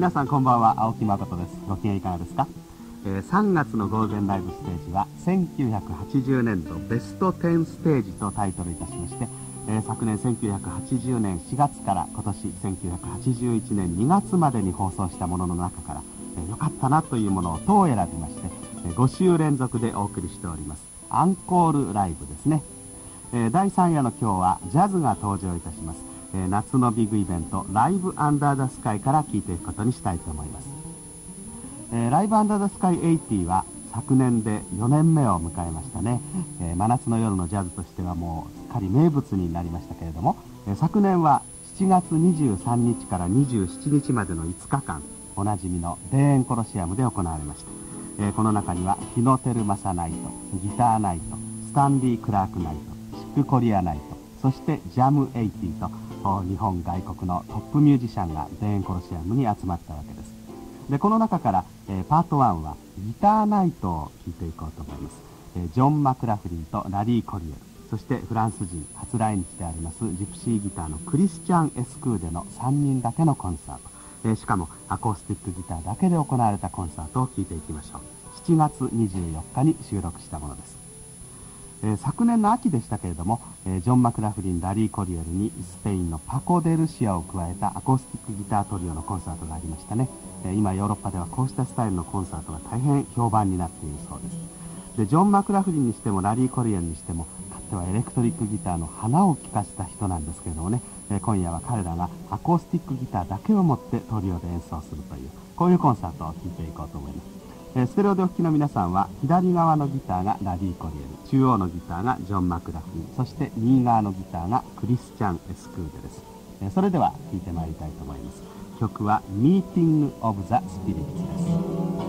皆さんこんばんは。青木誠です。ご機嫌いかがですか、えー、3月のゴールデンライブステージは1980年度ベスト10ステージとタイトルいたしまして、えー、昨年1980年4月から今年1981年2月までに放送したものの中から、えー、よかったなというものを等選びまして、え5週連続でお送りしております。アンコールライブですね、え第3夜の今日はジャズが登場いたします。え夏のビッグイベントライブアンダーダスカイから聞いていくことにしたいと思います、えー、 Live Under the Sky 80は昨年で4年目を迎えましたね、え、真夏の夜のジャズとしてはもうすっかり名物になりましたけれども、え、昨年は7月23日から27日までの5日間おなじみの田園コロシアムで行われました、えこの中には日野テルマサナイトギターナイトスタンリー・クラークナイトチックコリアナイトそしてジャム80と日本外国のトップミュージシャンが田園コロシアムに集まったわけです。でこの中から、えー、パート1はギターナイトを聴いていこうと思います、えー、ジョン・マクラフリンとラリー・コリエル。そしてフランス人初来日でありますジプシーギターのクリスチャン・エスクーデの3人だけのコンサート、えー、しかもアコースティックギターだけで行われたコンサートを聴いていきましょう。7月24日に収録したものです。え、昨年の秋でしたけれども、え、ジョン・マクラフリンラリー・コリエルにスペインのパコ・デルシアを加えたアコースティックギタートリオのコンサートがありましたね、え、今ヨーロッパではこうしたスタイルのコンサートが大変評判になっているそうです。でジョン・マクラフリンにしてもラリー・コリエルにしてもかつてはエレクトリックギターの花を聴かせた人なんですけれどもね、え今夜は彼らがアコースティックギターだけを持ってトリオで演奏するというこういうコンサートを聴いていこうと思います。えー、ステレオでお聴きの皆さんは左側のギターがラリー・コリエル中央のギターがジョン・マクラフィンそして右側のギターがクリスチャン・エスクーデです、えー、それでは聴いてまいりたいと思います。曲は「ミーティング・オブ・ザ・スピリッツ」です。